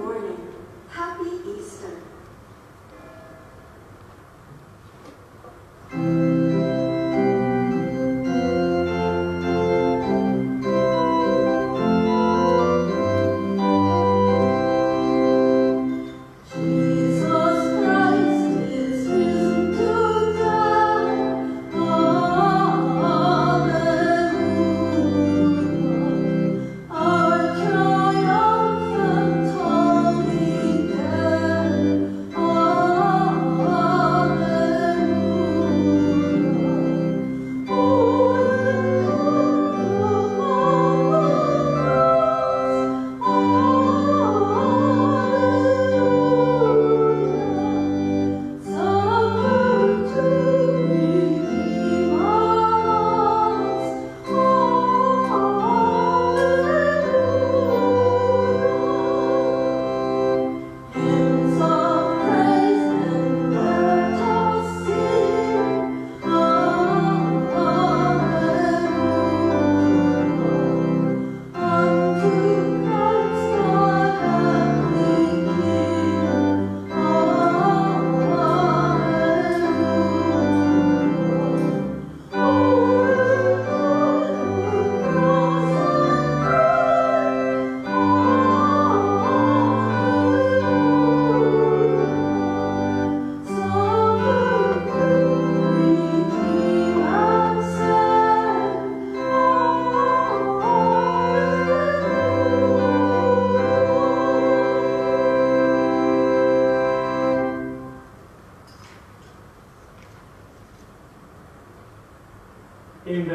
morning. Happy Easter.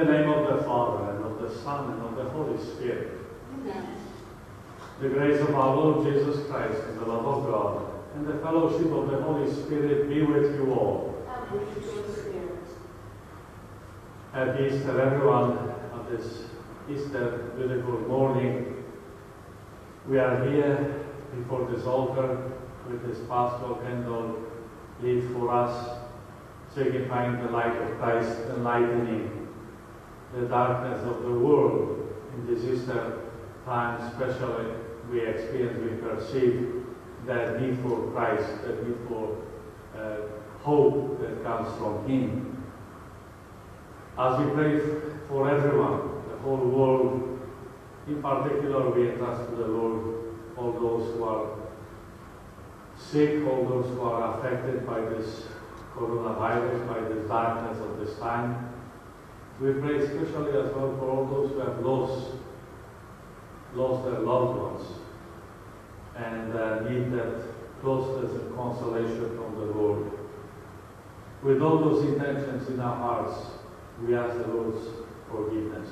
The name of the Father, and of the Son, and of the Holy Spirit, Amen. the grace of our Lord Jesus Christ, and the love of God, and the fellowship of the Holy Spirit be with you all. Happy Easter, everyone, on this Easter beautiful morning. We are here before this altar with this paschal candle lit for us, signifying the light of Christ enlightening the darkness of the world. In this Easter time, especially, we experience, we perceive that need for Christ, that need for uh, hope that comes from Him. As we pray for everyone, the whole world, in particular, we entrust to the Lord all those who are sick, all those who are affected by this coronavirus, by this darkness of this time. We pray especially as well for all those who have lost, lost their loved ones and uh, need that closeness and consolation from the Lord. With all those intentions in our hearts, we ask the Lord's forgiveness.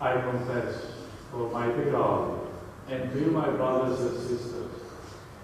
I confess, Almighty God, and to my brothers and sisters,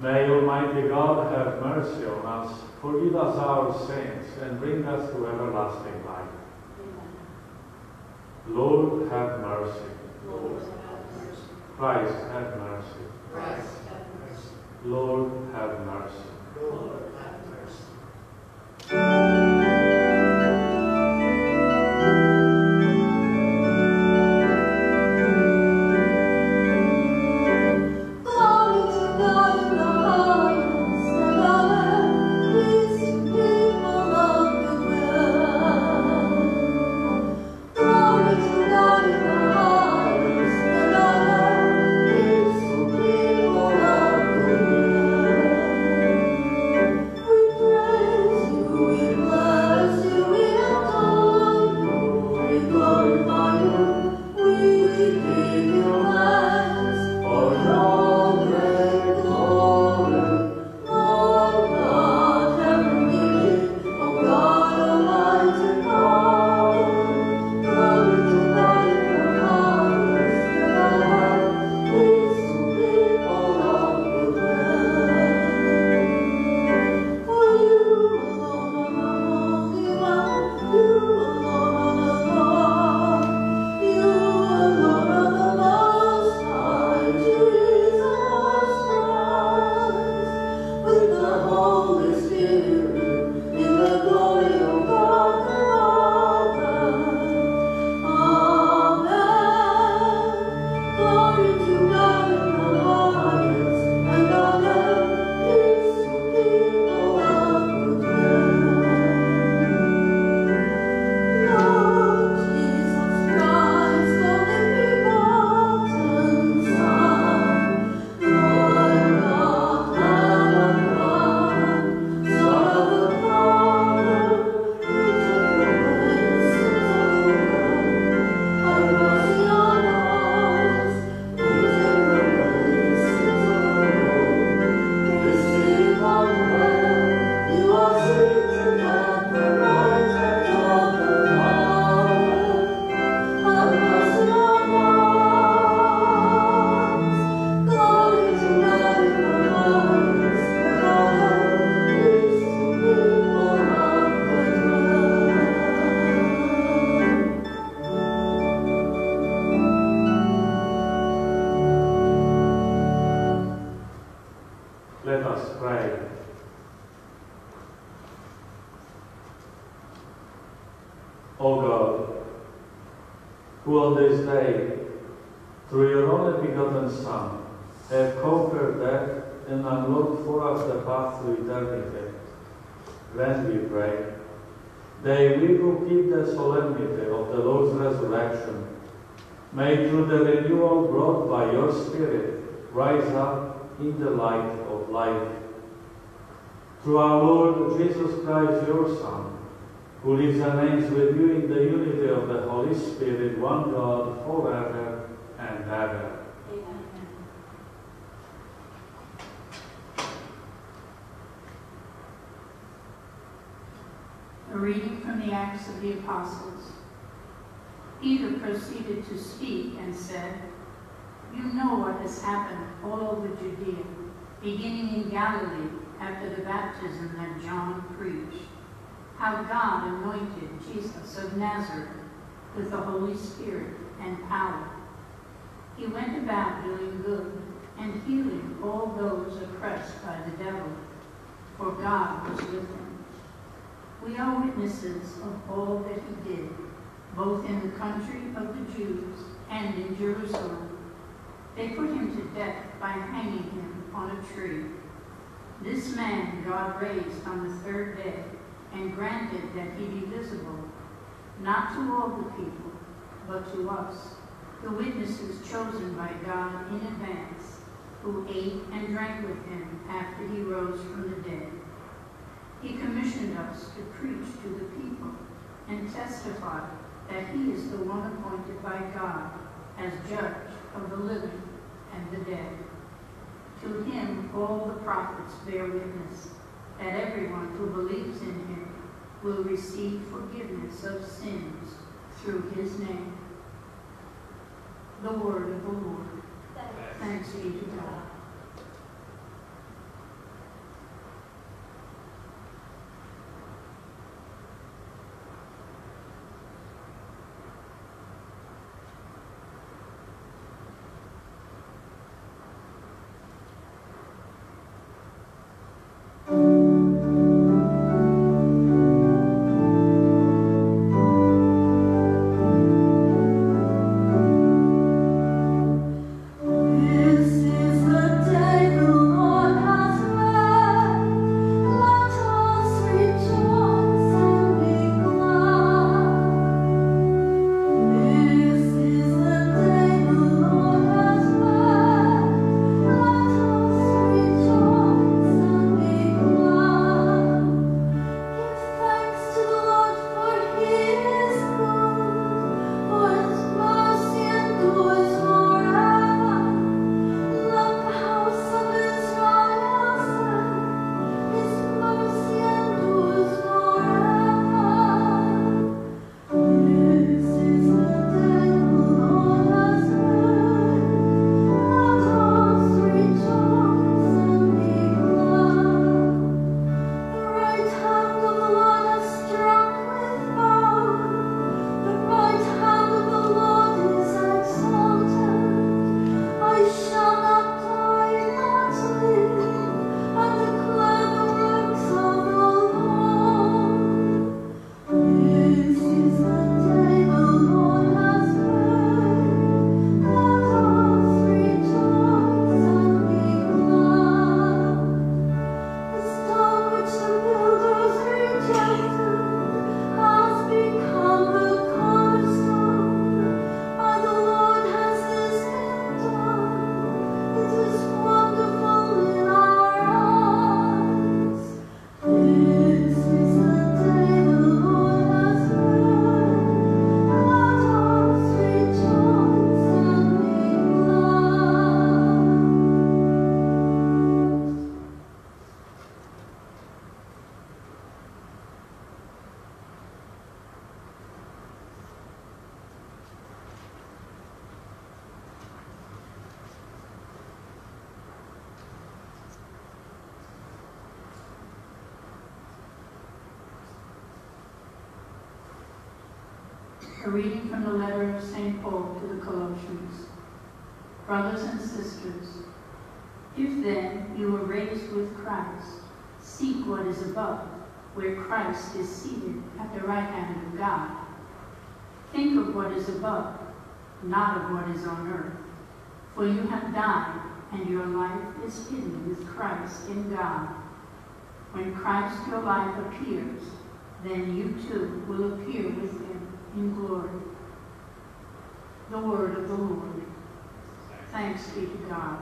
May Almighty God have mercy on us, forgive us our sins, and bring us to everlasting life. Amen. Lord, have mercy. Lord, have mercy. Christ, have mercy. Christ, have mercy. Lord, have mercy. Lord, on tree. This man God raised on the third day and granted that he be visible, not to all the people, but to us, the witnesses chosen by God in advance, who ate and drank with him after he rose from the dead. He commissioned us to preach to the people and testify that he is the one appointed by God as judge of the living and the dead. To him all the prophets bear witness that everyone who believes in him will receive forgiveness of sins through his name. The word of the Lord. Thanks, Thanks be to God. Reading from the letter of St. Paul to the Colossians. Brothers and sisters, if then you were raised with Christ, seek what is above, where Christ is seated at the right hand of God. Think of what is above, not of what is on earth. For you have died, and your life is hidden with Christ in God. When Christ your life appears, then you too will appear with in glory. The word of the Lord. Thanks be to God.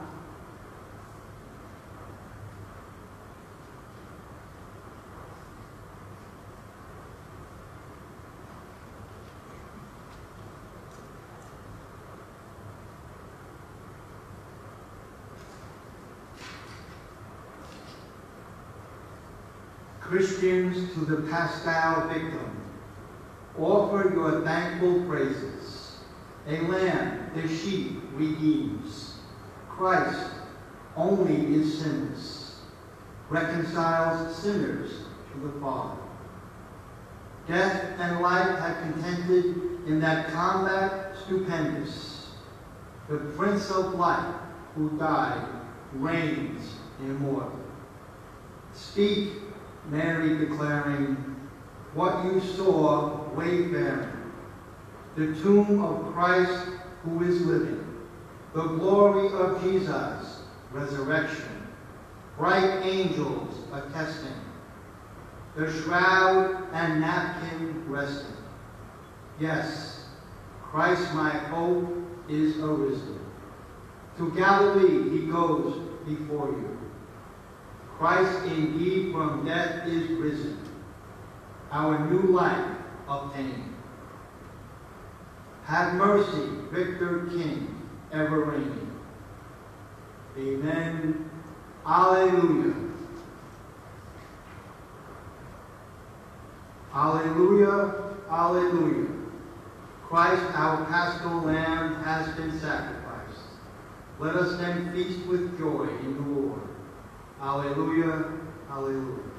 Christians to the Paschal victim, offer your thankful praises. A lamb the sheep redeems. Christ only is sinless, reconciles sinners to the Father. Death and life have contended in that combat stupendous. The Prince of Life, who died, reigns immortal. Speak, Mary declaring, what you saw wayfaring, the tomb of Christ who is living, the glory of Jesus, resurrection, bright angels attesting, the shroud and napkin resting. Yes, Christ my hope is arisen. To Galilee he goes before you. Christ indeed from death is risen, our new life obtained. Have mercy, Victor King, ever reigning. Amen. Alleluia. Alleluia. Alleluia. Christ, our paschal lamb, has been sacrificed. Let us then feast with joy in the Lord. Alleluia, alleluia.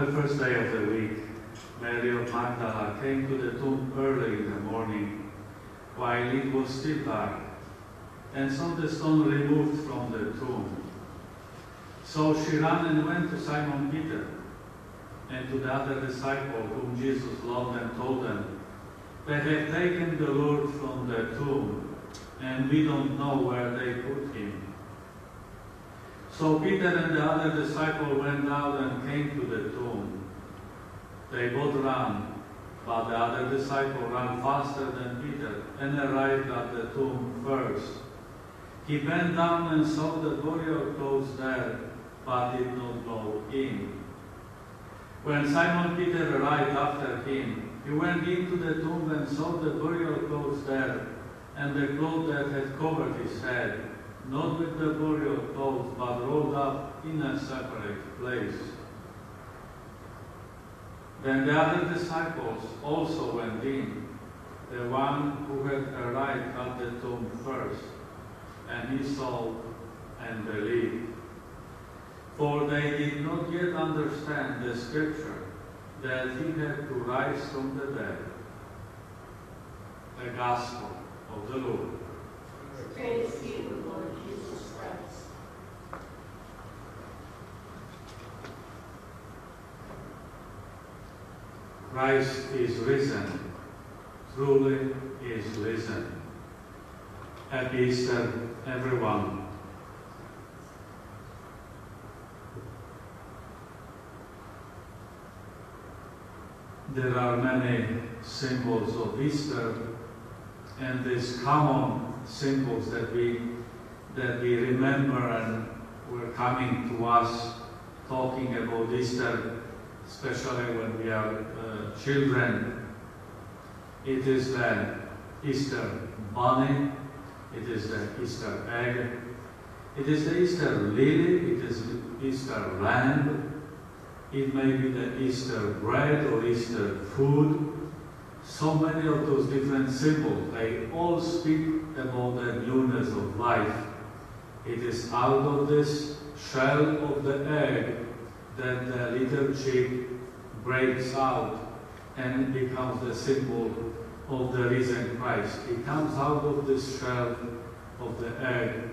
The first day of the week, Mary of Magdala came to the tomb early in the morning, while it was still dark, and saw the stone removed from the tomb. So she ran and went to Simon Peter and to the other disciple whom Jesus loved and told them, They have taken the Lord from the tomb, and we don't know where they put him. So Peter and the other disciple went out and came to the tomb. They both ran, but the other disciple ran faster than Peter and arrived at the tomb first. He bent down and saw the burial clothes there, but did not go in. When Simon Peter arrived after him, he went into the tomb and saw the burial clothes there, and the cloth that had covered his head, not with the burial clothes, but rolled up in a separate place. Then the other disciples also went in, the one who had arrived at the tomb first, and he saw and believed. For they did not yet understand the scripture that he had to rise from the dead. The Gospel of the Lord. Praise you, Lord Jesus Christ. Christ is risen, truly he is risen. Happy Easter, everyone. There are many symbols of Easter, and these common symbols that we that we remember and were coming to us talking about Easter especially when we are uh, children. It is the Easter bunny, it is the Easter egg, it is the Easter lily, it is Easter lamb, it may be the Easter bread or Easter food. So many of those different symbols, they all speak about the newness of life. It is out of this shell of the egg that the little chick breaks out and becomes the symbol of the risen Christ. He comes out of this shell of the egg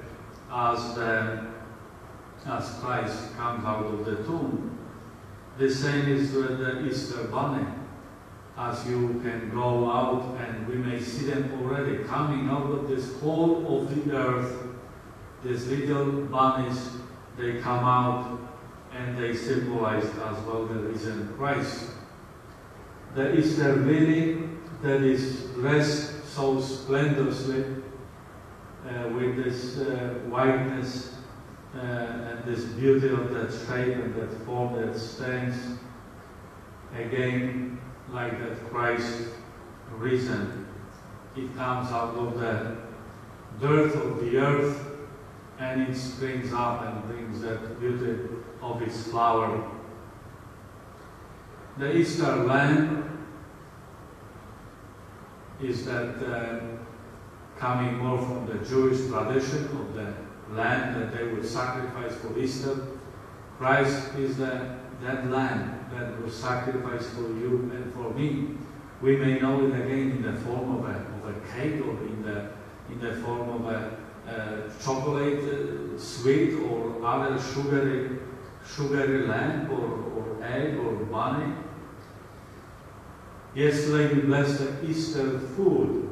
as the as Christ comes out of the tomb. The same is with the Easter bunny. As you can go out and we may see them already coming out of this hole of the earth, these little bunnies, they come out and they symbolize as well the risen Christ. The Easter lily that is dressed so splendorously uh, with this uh, whiteness uh, and this beauty of that shape and that form that stands again like that Christ risen. It comes out of the dirt of the earth and it springs up and brings that beauty of its flower. The Easter lamb is that uh, coming more from the Jewish tradition of the lamb that they would sacrifice for Easter. Christ is the, that lamb that was sacrificed for you and for me. We may know it again in the form of a, of a cake or in the, in the form of a, a chocolate uh, sweet or other sugary, sugary lamb or, or egg or bunny. Yesterday we blessed the Easter food.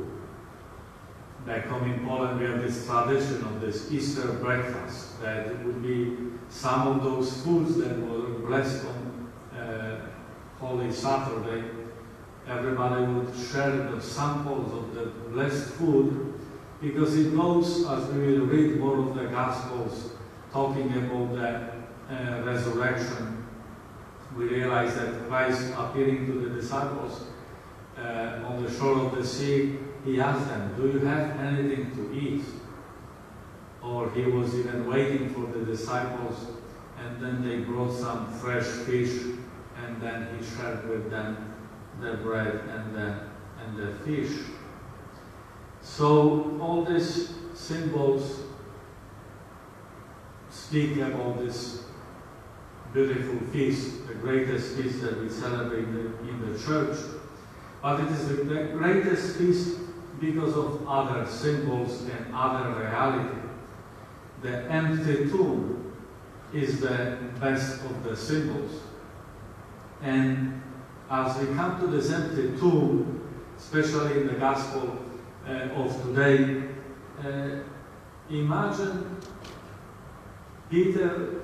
Back home in Poland we have this tradition of this Easter breakfast that it would be some of those foods that were blessed on uh, Holy Saturday. Everybody would share the samples of the blessed food because it knows, as we will read more of the Gospels talking about the uh, resurrection, we realize that Christ appearing to the disciples uh, on the shore of the sea, he asked them, Do you have anything to eat? Or he was even waiting for the disciples, and then they brought some fresh fish, and then he shared with them the bread and the, and the fish. So all these symbols speak about this beautiful feast, the greatest feast that we celebrate in the church. But it is the greatest feast because of other symbols and other reality. The empty tomb is the best of the symbols. And as we come to this empty tomb, especially in the Gospel uh, of today, uh, imagine Peter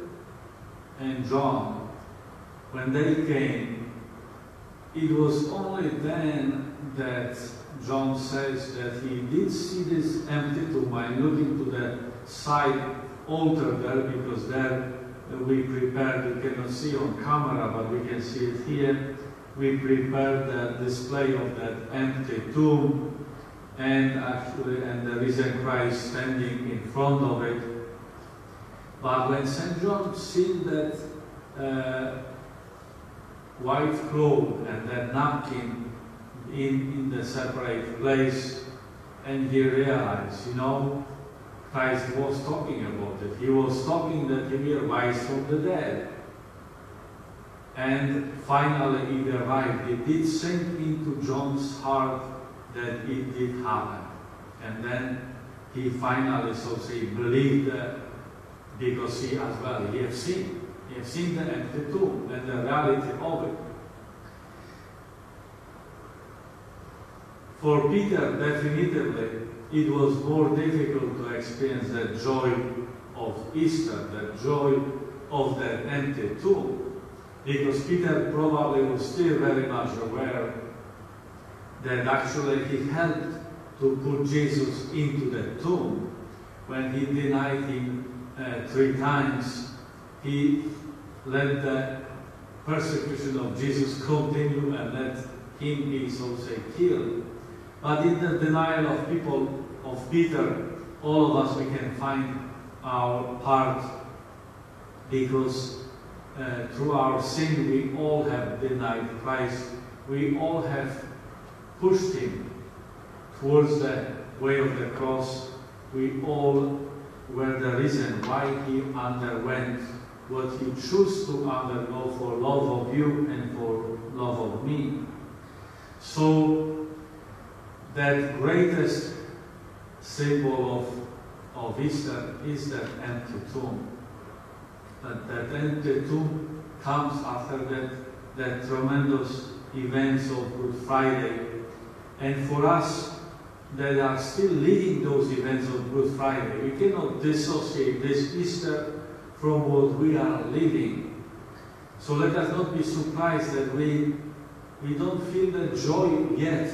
and John, when they came, it was only then that John says that he did see this empty tomb by looking to the side altar there, because there we prepared, you cannot see on camera, but we can see it here. We prepared the display of that empty tomb and actually, and the risen Christ standing in front of it. But when St. John seen that uh, white cloth and that napkin in, in the separate place, and he realized, you know, Christ was talking about it. He was talking that he will rise from the dead. And finally it arrived. It did sink into John's heart that it did happen. And then he finally, so say, believed because he as well, he have seen. He have seen the empty tomb and the reality of it. For Peter, definitively, it was more difficult to experience the joy of Easter, the joy of the empty tomb, because Peter probably was still very much aware that actually he helped to put Jesus into the tomb when he denied him uh, three times. He let the persecution of Jesus continue and let him be, so say, killed. But in the denial of people, of Peter, all of us, we can find our part because uh, through our sin we all have denied Christ. We all have pushed him towards the way of the cross. We all were the reason why he underwent what he chose to undergo for love of you and for love of me. So that greatest symbol of, of Easter is that empty tomb. That, that empty tomb comes after that, that tremendous events of Good Friday. And for us that are still living those events of Good Friday, we cannot dissociate this Easter from what we are living. So let us not be surprised that we, we don't feel the joy yet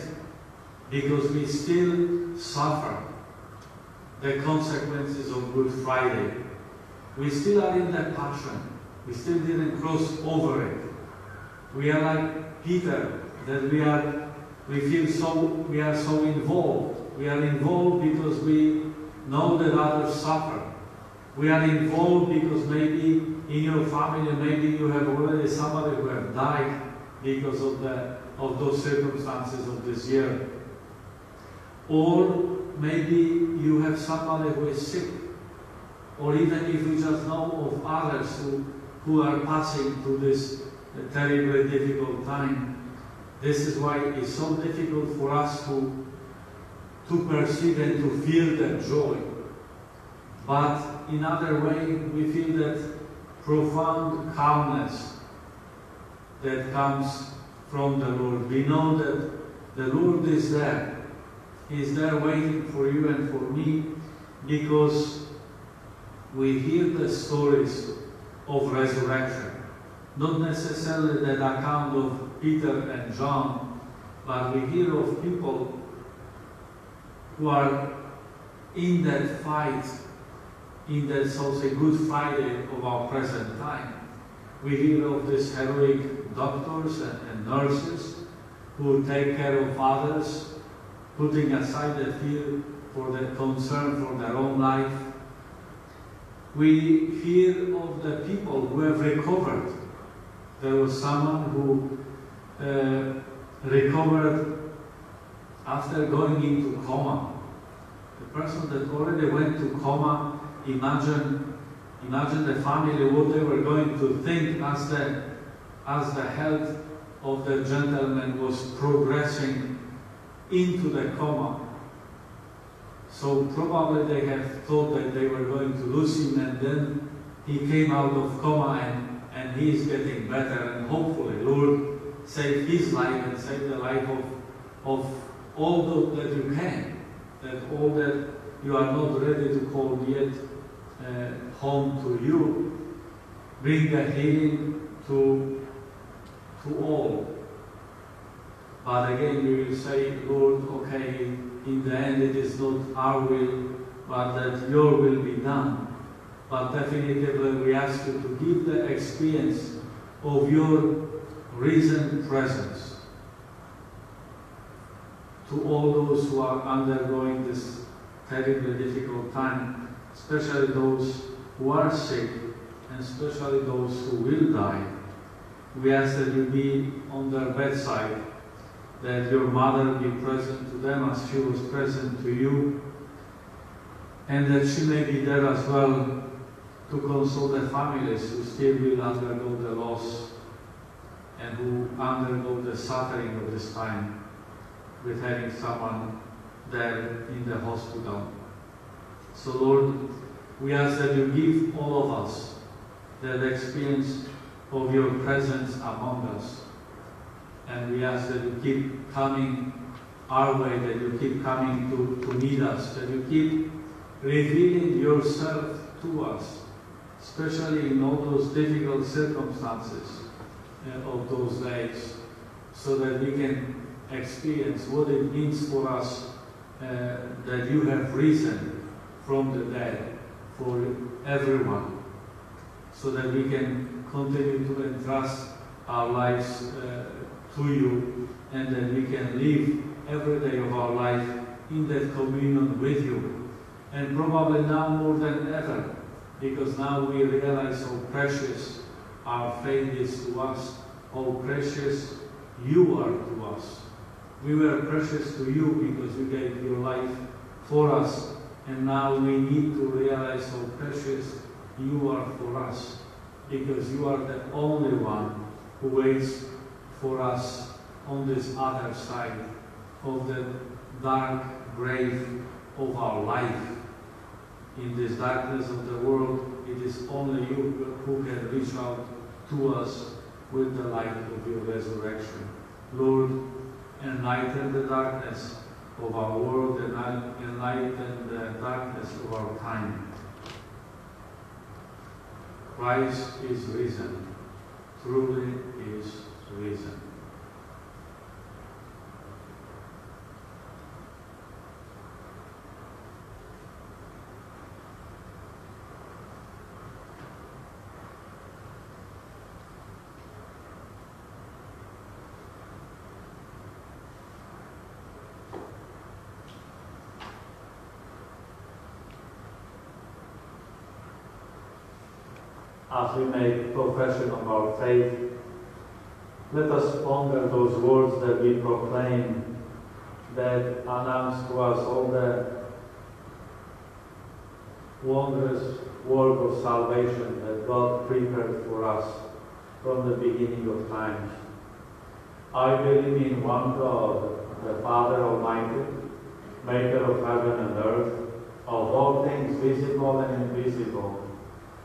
because we still suffer the consequences of Good Friday. We still are in that passion. We still didn't cross over it. We are like Peter, that we are we feel so we are so involved. We are involved because we know that others suffer. We are involved because maybe in your family, maybe you have already somebody who have died because of the of those circumstances of this year. Or maybe you have somebody who is sick. Or even if you just know of others who, who are passing through this terribly difficult time. This is why it's so difficult for us to, to perceive and to feel that joy. But in other way, we feel that profound calmness that comes from the Lord. We know that the Lord is there. He is there waiting for you and for me because we hear the stories of resurrection. Not necessarily that account of Peter and John, but we hear of people who are in that fight, in that so say Good Friday of our present time. We hear of these heroic doctors and, and nurses who take care of others, putting aside the fear for their concern for their own life. We hear of the people who have recovered. There was someone who uh, recovered after going into coma. The person that already went to coma, imagine, imagine the family what they were going to think as the, as the health of the gentleman was progressing into the coma. So probably they have thought that they were going to lose him and then he came out of coma and, and he is getting better and hopefully Lord save his life and save the life of, of all those that you can. That all that you are not ready to call yet uh, home to you. Bring the healing to, to all. But again, we will say, Lord, okay, in the end it is not our will, but that your will be done. But definitely we ask you to give the experience of your risen presence to all those who are undergoing this terribly difficult time, especially those who are sick and especially those who will die. We ask that you be on their bedside that your mother be present to them as she was present to you, and that she may be there as well to console the families who still will undergo the loss and who undergo the suffering of this time with having someone there in the hospital. So, Lord, we ask that you give all of us that experience of your presence among us. And we ask that you keep coming our way, that you keep coming to, to meet us, that you keep revealing yourself to us, especially in all those difficult circumstances of those days, so that we can experience what it means for us uh, that you have risen from the dead for everyone, so that we can continue to entrust our lives uh, to you and that we can live every day of our life in that communion with you. And probably now more than ever, because now we realize how precious our faith is to us, how precious you are to us. We were precious to you because you gave your life for us, and now we need to realize how precious you are for us, because you are the only one who waits for us on this other side of the dark grave of our life. In this darkness of the world, is only you who can reach out to us with the light of your resurrection. Lord, enlighten the darkness of our world and enlighten the darkness of our time. Christ is risen, truly is risen. As we make profession of our faith, let us ponder those words that we proclaim that announce to us all the wondrous work of salvation that God prepared for us from the beginning of times. I believe in one God, the Father Almighty, maker of heaven and earth, of all things visible and invisible.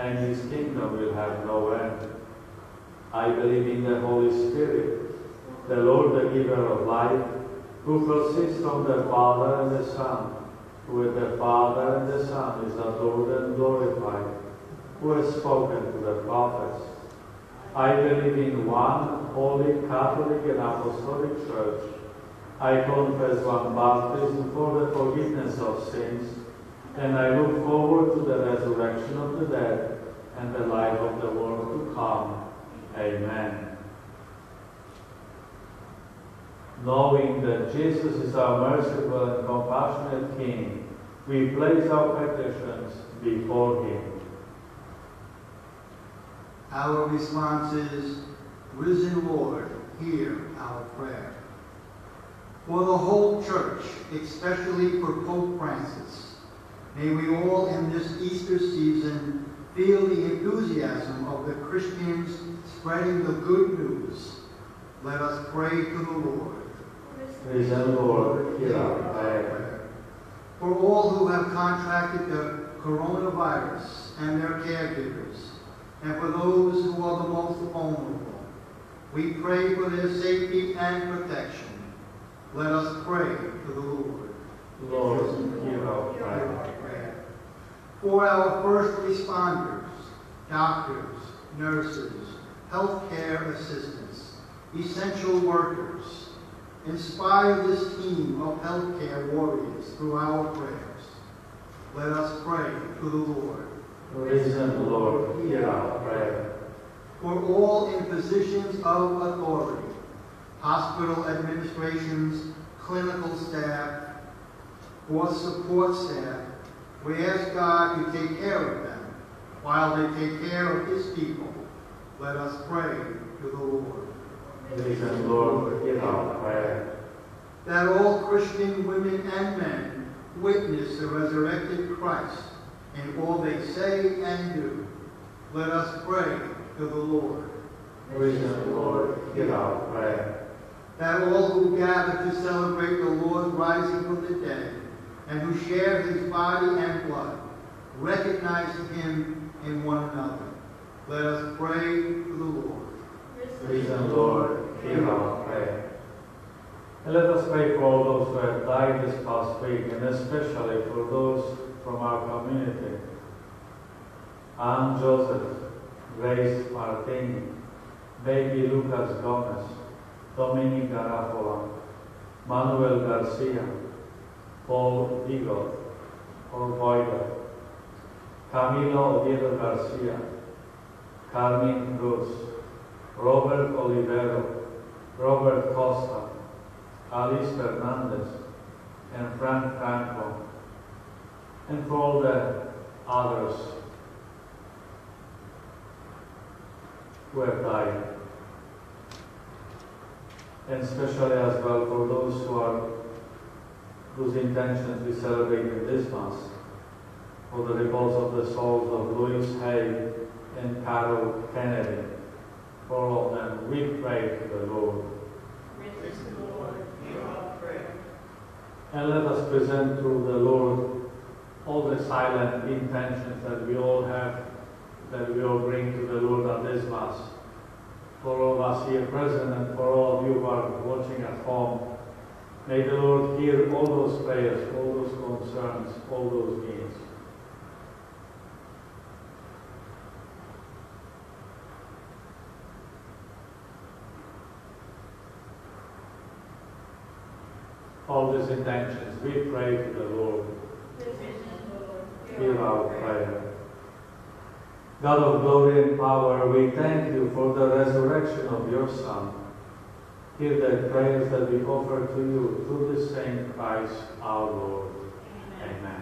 and his kingdom will have no end. I believe in the Holy Spirit, the Lord, the giver of life, who proceeds from the Father and the Son, who with the Father and the Son is adored and glorified, who has spoken to the prophets. I believe in one holy, Catholic, and Apostolic Church. I confess one baptism for the forgiveness of sins and I look forward to the resurrection of the dead and the life of the world to come. Amen. Knowing that Jesus is our merciful and compassionate King, we place our petitions before Him. Our response is, Risen Lord, hear our prayer. For the whole church, especially for Pope Francis, may we all in this Easter season feel the enthusiasm of the Christians spreading the good news. Let us pray to the Lord. Risen Lord, hear our prayer. For all who have contracted the coronavirus and their caregivers, and for those who are the most vulnerable, we pray for their safety and protection. Let us pray to the Lord. Lord, hear our prayer. For our first responders, doctors, nurses, healthcare assistants, essential workers. Inspire this team of healthcare warriors through our prayers. Let us pray to the Lord. Risen Lord, hear our prayer. For all in positions of authority, hospital administrations, clinical staff, or support staff, we ask God to take care of them while they take care of His people. Let us pray to the Lord. Risen Lord, hear our prayer. That all Christian women and men witness the resurrected Christ in all they say and do. Let us pray to the Lord. Risen Lord, hear our prayer. that all who gather to celebrate the Lord rising from the dead and who share his body and blood recognize him in one another. Let us pray to the Lord. Risen Lord, hear our prayer. And let us pray for all those who have died this past week, and especially for those from our community. Anne Joseph, Grace Martini, baby Lucas Gomez, Dominic Garafola, Manuel Garcia, Paul Vigo, Paul Boyder, Camilo Oviedo Garcia, Carmen Cruz, Robert Olivero, Robert Costa, Alice Fernandez, and Frank Franco, and for all the others who have died. And especially as well for those who are whose intentions we celebrate in this Mass, for the repose of the souls of Louis Hay and Carol Kennedy. For all of them, we pray to the Lord. Risen Lord, hear our prayer. And let us present to the Lord all the silent intentions that we all have, that we all bring to the Lord at this Mass. For all of us here present and for all of you who are watching at home, may the Lord hear all those prayers, all those concerns, all those needs. All these intentions, we pray to the Lord. Hear our prayer. God of glory and power, we thank you for the resurrection of your Son. Hear the prayers that we offer to you through the same Christ our Lord. Amen. Alleluia,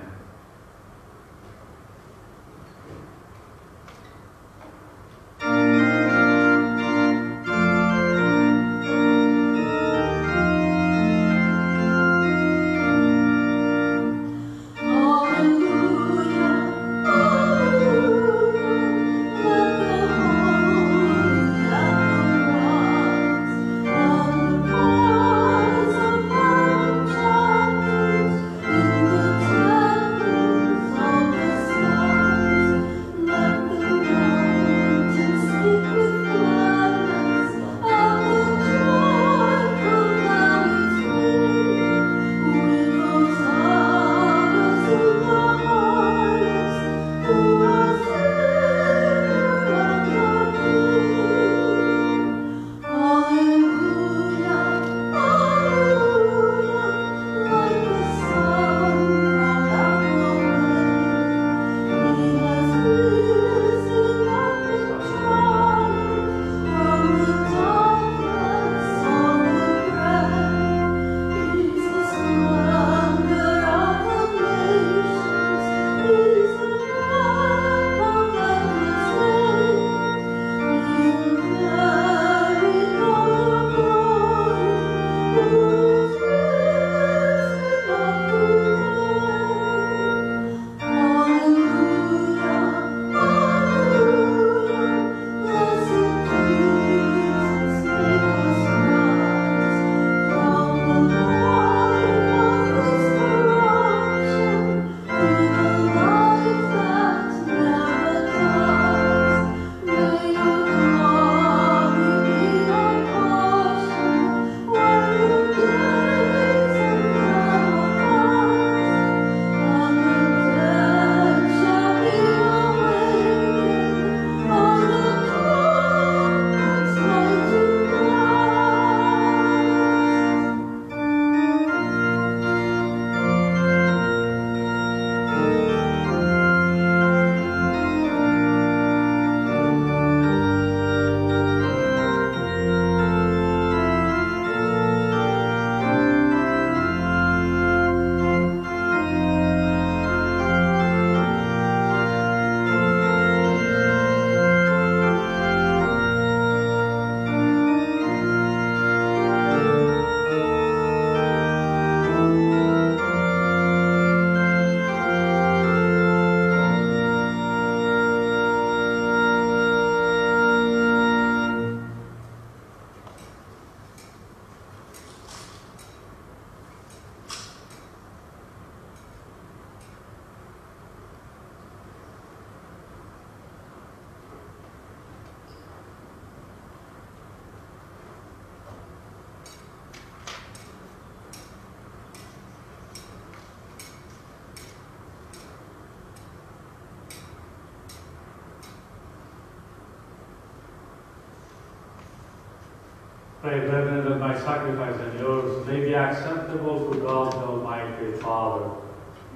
that my sacrifice and yours may be acceptable to God the Almighty Father.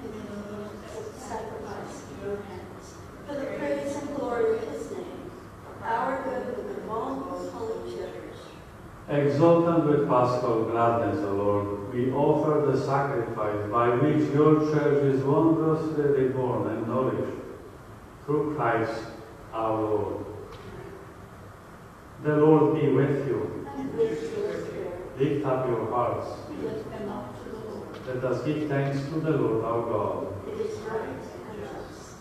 And in the Lord sacrifice in your hands, for the praise and glory of his name, our good and the long holy church. Exultant with paschal gladness, O Lord, we offer the sacrifice by which your church is wondrously reborn and nourished through Christ our Lord. The Lord be with you. And with your spirit, Lift up up to the Lord. Let us give thanks to the Lord our God. It is right and just.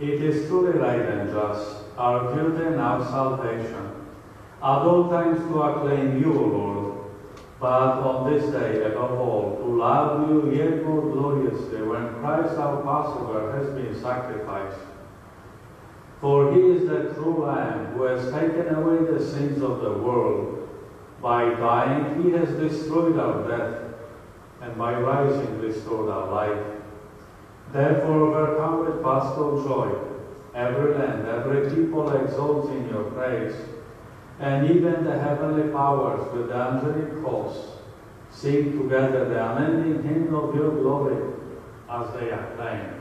It is truly right and just, our duty and our salvation, at all times to acclaim you, O Lord, but on this day above all, to love you yet more gloriously when Christ our Passover has been sacrificed. For he is the true Lamb who has taken away the sins of the world. By dying, he has destroyed our death, and by rising, restored our life. Therefore, overcome with paschal joy, every land, every people exalts in your praise, and even the heavenly powers with the angelic hosts sing together the unending hymn of your glory as they acclaim.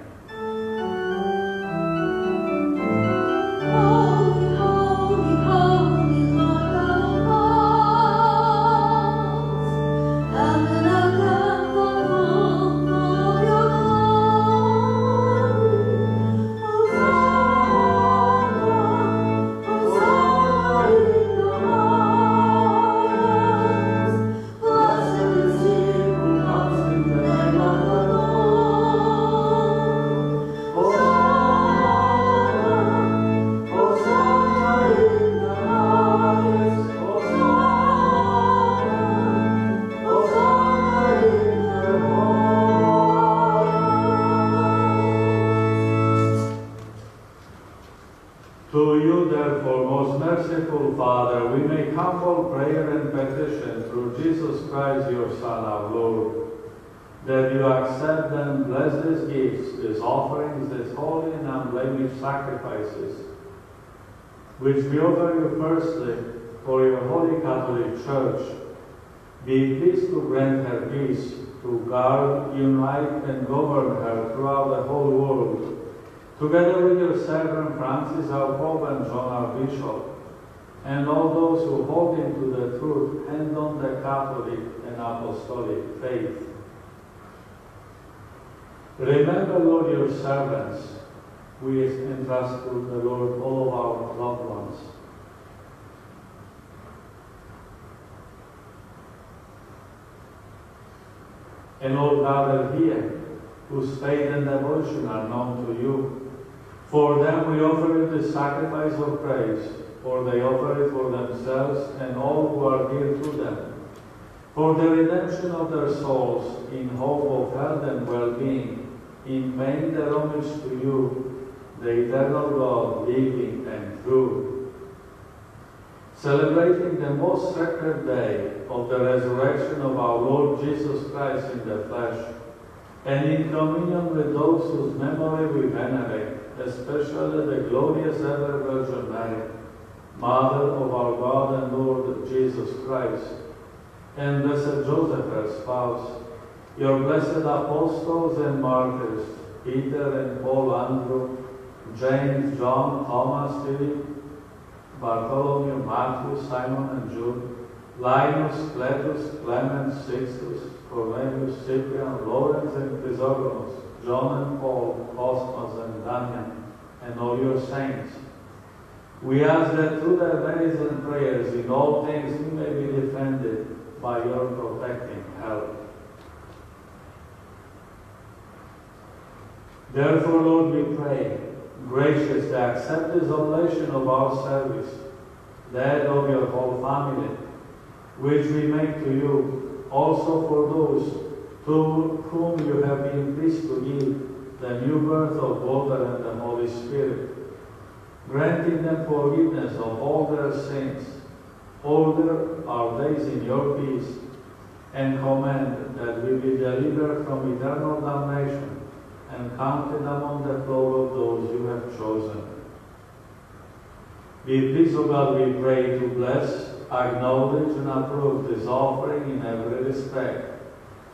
Bishop, and all those who hold into the truth and on the Catholic and Apostolic faith. Remember, Lord, your servants. We entrust to the Lord all our loved ones. And all gathered here, whose faith and devotion are known to you. For them we offer the sacrifice of praise, for they offer it for themselves and all who are dear to them, for the redemption of their souls, in hope of health and well-being, in paying their homage to you, the eternal God, living and true. Celebrating the most sacred day of the resurrection of our Lord Jesus Christ in the flesh, and in communion with those whose memory we venerate, especially the glorious ever Virgin Mary, Mother of our God and Lord Jesus Christ, and Blessed Joseph, her spouse, your blessed apostles and martyrs, Peter and Paul, Andrew, James, John, Thomas, Philip, Bartholomew, Matthew, Simon and Jude, Linus, Cletus, Clement, Sixtus, Cornelius, Cyprian, Lawrence and Chrysogonus, John and Paul, Cosmas and Damian, and all your saints. We ask that through their merits and prayers in all things we may be defended by your protecting help. Therefore, Lord, we pray, graciously accept this oblation of our service, that of your whole family, which we make to you, also for those to whom you have been pleased to give the new birth of water and the Holy Spirit, granting them forgiveness of all their sins, order our days in your peace, and command that we be delivered from eternal damnation and counted among the flow of those you have chosen. Be pleased, O God, we pray, to bless, acknowledge and approve this offering in every respect.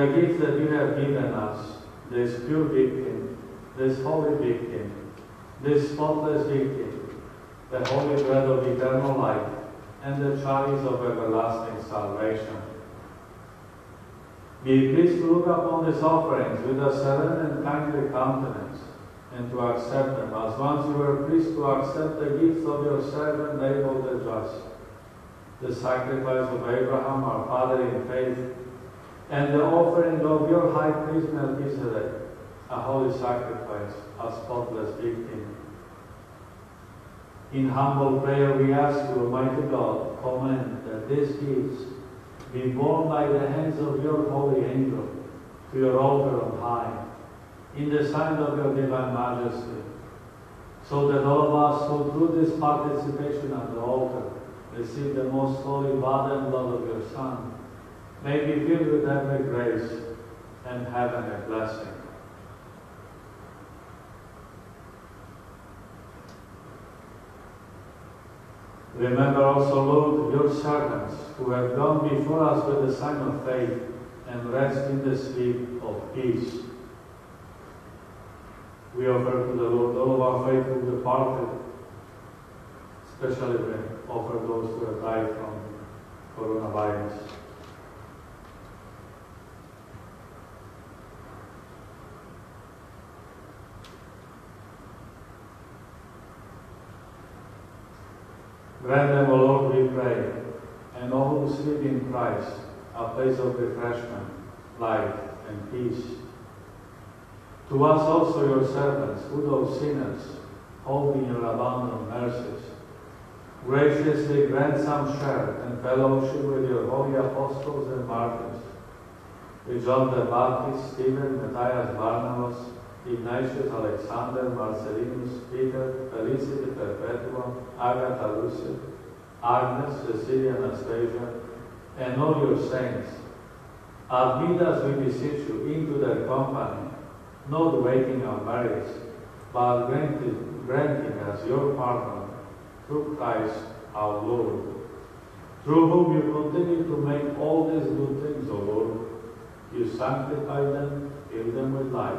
The gifts that you have given us, this pure victim, this holy victim, this spotless victim, the holy bread of eternal life, and the chalice of everlasting salvation. Be pleased to look upon these offerings with a serene and kindly countenance, and to accept them, as once you were pleased to accept the gifts of your servant Abel the just, the sacrifice of Abraham our father in faith, and the offering of your high priest Melchizedek, a holy sacrifice, a spotless victim. In humble prayer we ask you, Almighty God, command that these gifts be borne by the hands of your holy angel to your altar on high, in the sign of your divine majesty, so that all of us who through this participation at the altar receive the most holy body and blood of your Son, may be filled with every grace and heavenly blessing. Remember also, Lord, your servants who have gone before us with the sign of faith and rest in the sleep of peace. We offer to the Lord all of our faithful departed, especially we offer those who have died from coronavirus. Grant them, O Lord, we pray, and all who sleep in Christ, a place of refreshment, light, and peace. To us also, your servants, who though sinners, hold in your abundant mercies, graciously grant some share and fellowship with your holy apostles and martyrs, with John the Baptist, Stephen, Matthias, Barnabas, Ignatius, Alexander, Marcellinus, Peter, Felicity Perpetua, Agatha Lucia, Agnes, Cecilia Anastasia, and all your saints. Admit us, we beseech you, into their company, not waiting our marriage, but granted, granting us your pardon through Christ our Lord, through whom you continue to make all these good things, O Lord. You sanctify them, fill them with life,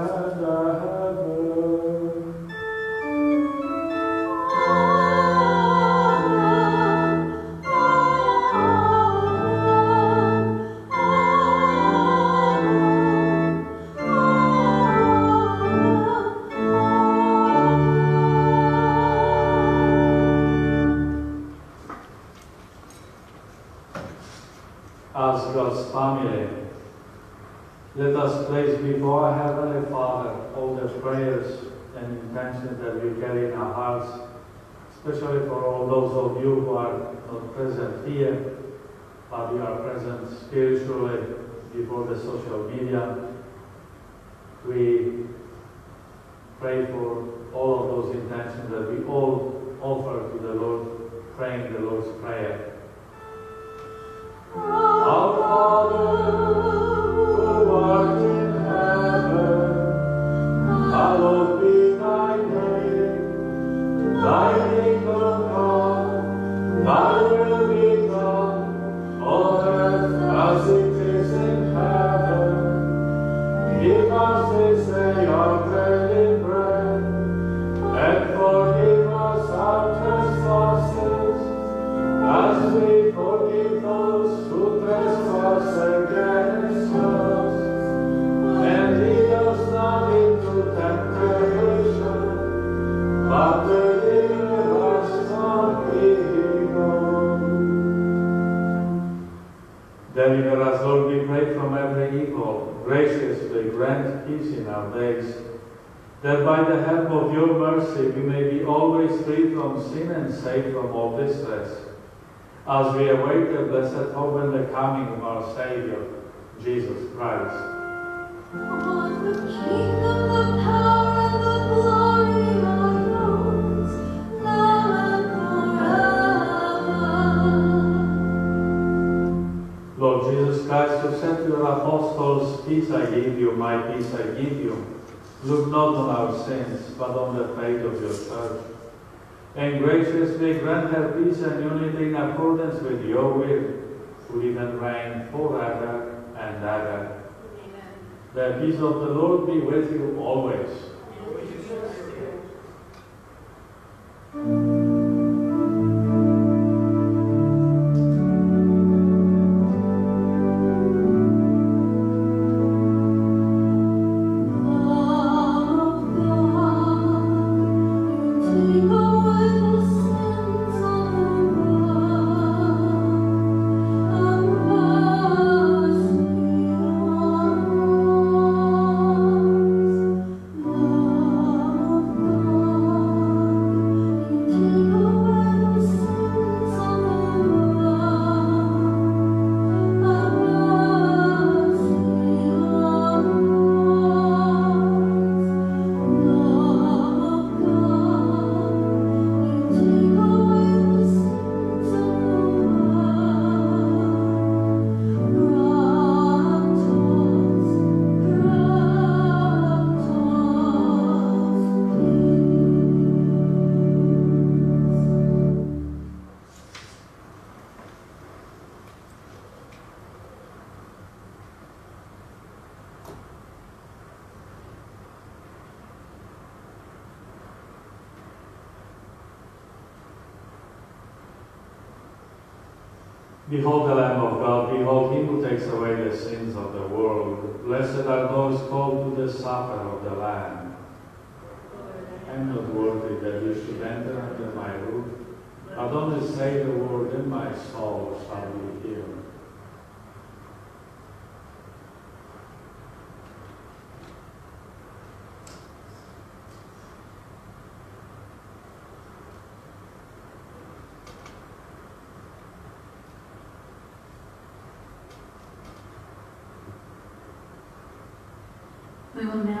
let us place before our Heavenly Father all the prayers and intentions that we carry in our hearts, especially for all those of you who are not present here, but you are present spiritually before the social media. We pray for all of those intentions that we all offer to the Lord, praying the Lord's Prayer. Give us this day our deliver us Lord, we pray, from every evil. Graciously grant peace in our days, that by the help of your mercy we may be always free from sin and safe from all distress, as we await the blessed hope and the coming of our Savior, Jesus Christ. Lord Jesus Christ, you said to your apostles, Peace I give you, my peace I give you. Look not on our sins, but on the faith of your church. And graciously grant her peace and unity in accordance with your will, who live and reign forever and ever. The peace of the Lord be with you always. The Lamb of God, behold him who takes away the sins of the world. Blessed are those called to the supper of the Lamb. I am not worthy that you should enter under my roof, but only say the word, and my soul shall be healed. We will now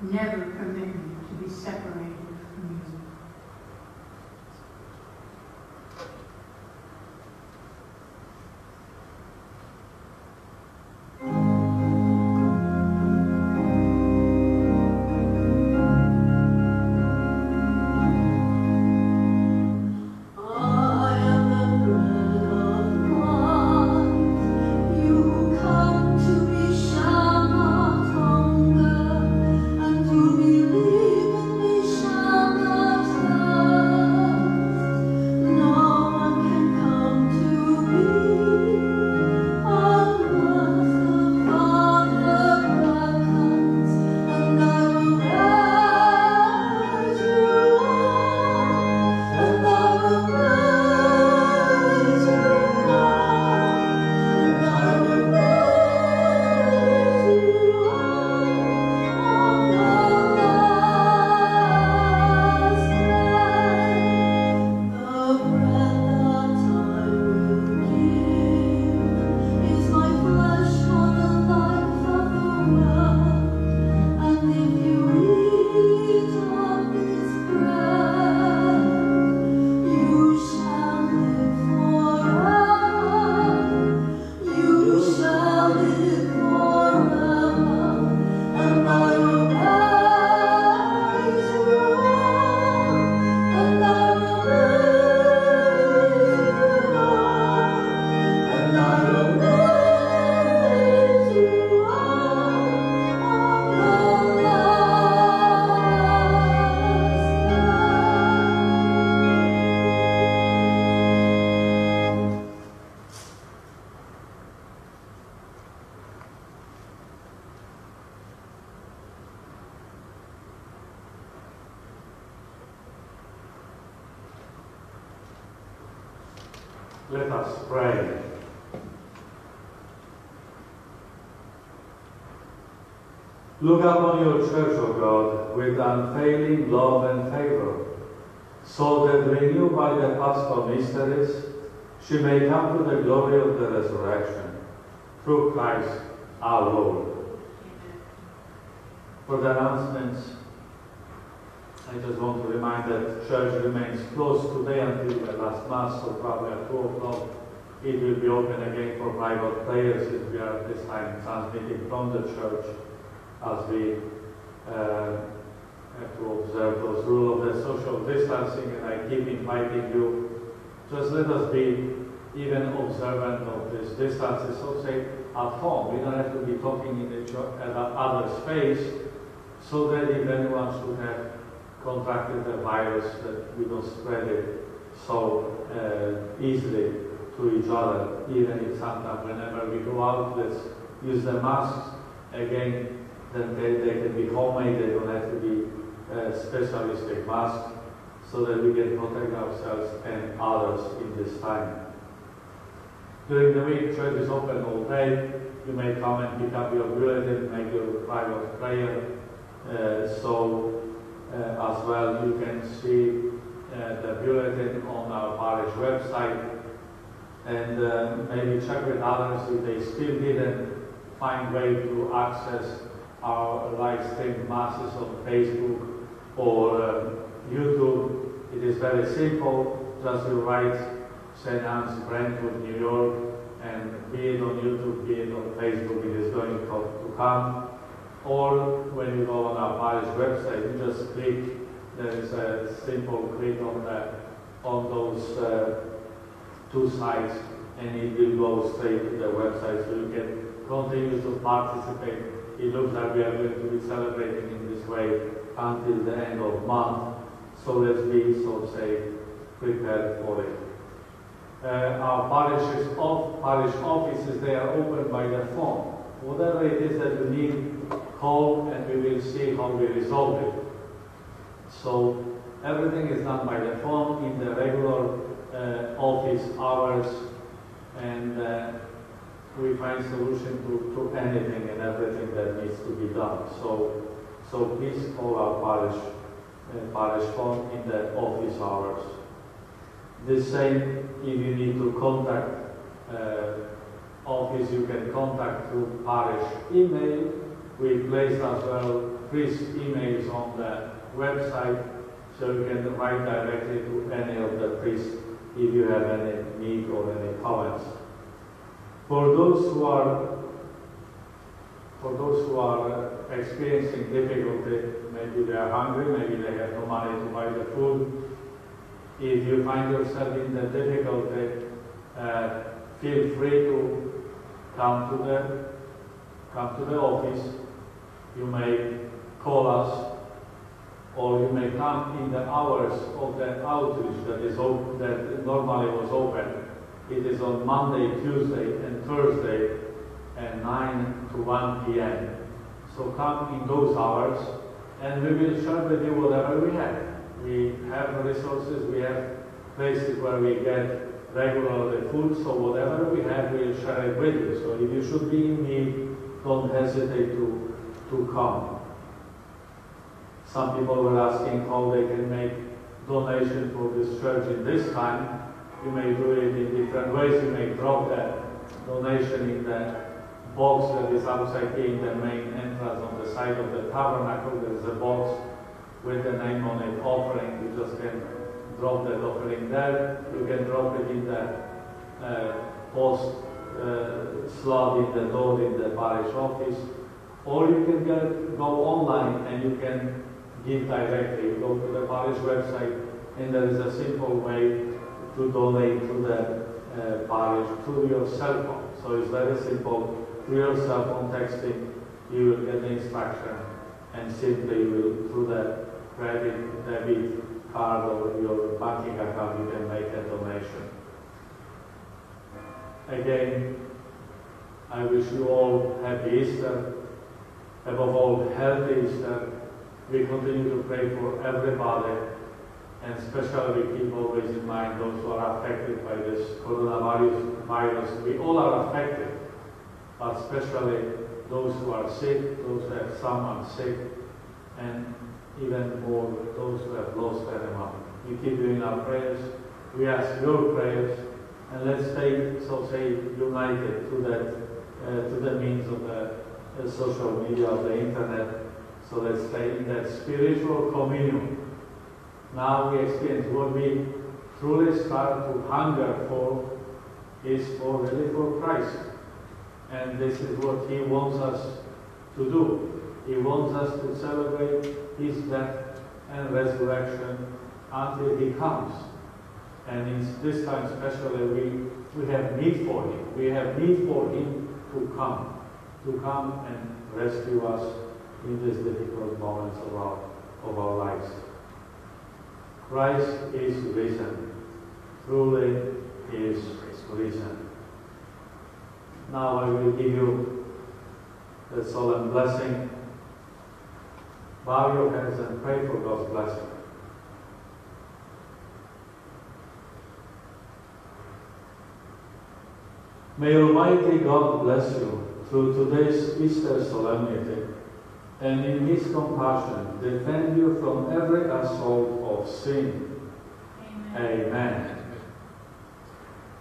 Never permit me to be separated and Look upon your church, O God, with unfailing love and favor, so that renewed by the paschal mysteries, she may come to the glory of the resurrection, through Christ our Lord. For the announcements, I just want to remind that church remains closed today until the last mass, so probably at 2 o'clock it will be open again for private prayers if we are this time transmitting from the church as we uh, have to observe those rules of the social distancing and I keep inviting you, just let us be even observant of this distances, so say at home. We don't have to be talking in each other's face so that if anyone should have contracted the virus that we don't spread it so uh, easily to each other, even if sometimes whenever we go out, let's use the masks again, then they, they can be homemade, they don't have to be uh, specialistic masks, so that we can protect ourselves and others in this time. During the week, church is open all day. You may come and pick up your bulletin, make your private prayer. Uh, so, uh, as well, you can see uh, the bulletin on our parish website and uh, maybe check with others if they still didn't find way to access our live stream masses on Facebook or uh, YouTube. It is very simple. Just you write St. Anne's, Brentwood, New York, and be it on YouTube, be it on Facebook, it is going to come. Or when you go on our parish website, you just click. There is a simple click on the on those uh, two sites, and it will go straight to the website, so you can continue to participate. It looks like we are going to be celebrating in this way until the end of month. So let's be, so to say, prepared for it. Uh, our parishes of parish offices they are open by the phone. Whatever it is that you need, call and we will see how we resolve it. So everything is done by the phone in the regular uh, office hours and uh, we find solution to, to anything and everything that needs to be done. So, so please call our parish, uh, parish phone in the office hours. The same if you need to contact uh, office, you can contact through parish email. We placed as well priest emails on the website, so you can write directly to any of the priests if you have any need or any comments. For those who are for those who are experiencing difficulty, maybe they are hungry, maybe they have no money to buy the food. If you find yourself in the difficulty, uh, feel free to come to the come to the office. You may call us, or you may come in the hours of the outreach that is op- that normally was open. It is on Monday, Tuesday, and Thursday, and 9 to 1 p.m. So come in those hours, and we will share with you whatever we have. We have resources, we have places where we get regularly food, so whatever we have, we'll share it with you. So if you should be in need, don't hesitate to, to come. Some people were asking how they can make donation for this church in this time. You may do it in different ways. You may drop the donation in the box that is outside here in the main entrance on the side of the tabernacle. There is a box with the name on it, offering. You just can drop that offering there. You can drop it in the uh, post uh, slot in the door in the parish office. Or you can get, go online and you can give directly. You go to the parish website and there is a simple way to donate to the uh, parish through your cell phone. So it's very simple. Through your cell phone texting, you will get the instruction and simply you will, through the credit, debit card or your banking account, you can make a donation. Again, I wish you all happy Easter. Above all, healthy Easter. We continue to pray for everybody, and especially we keep always in mind those who are affected by this coronavirus. Virus. We all are affected, but especially those who are sick, those who have someone sick, and even more those who have lost anyone. We keep doing our prayers. We ask your prayers, and let's stay, so say, united to that, uh, to the means of the uh, social media, of the internet. So let's stay in that spiritual communion. Now we experience what we truly start to hunger for is for really for Christ. And this is what He wants us to do. He wants us to celebrate His death and resurrection until He comes. And in this time especially, we, we have need for Him. We have need for Him to come, to come and rescue us in these difficult moments of our, of our lives. Christ is risen. Truly is risen. Now I will give you the solemn blessing. Bow your heads and pray for God's blessing. May Almighty God bless you through today's Easter solemnity and in His compassion defend you from every assault of sin. Amen.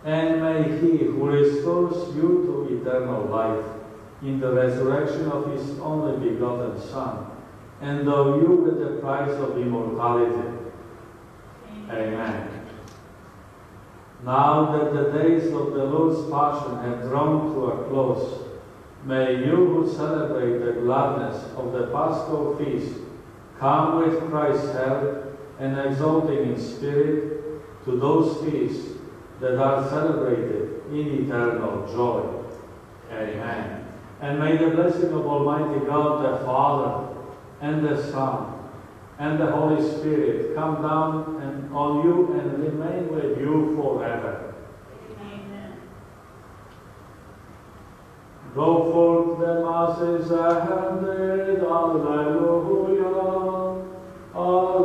And may He who restores you to eternal life in the resurrection of His only begotten Son, endow you with the prize of immortality. Amen. Now that the days of the Lord's passion have drawn to a close, may you who celebrate the gladness of the Paschal feast come with Christ's help and exulting in spirit to those feasts that are celebrated in eternal joy. Amen. And may the blessing of Almighty God, the Father, and the Son, and the Holy Spirit come down and on you and remain with you forever. Go forth the masses and on Alleluia. Alleluia.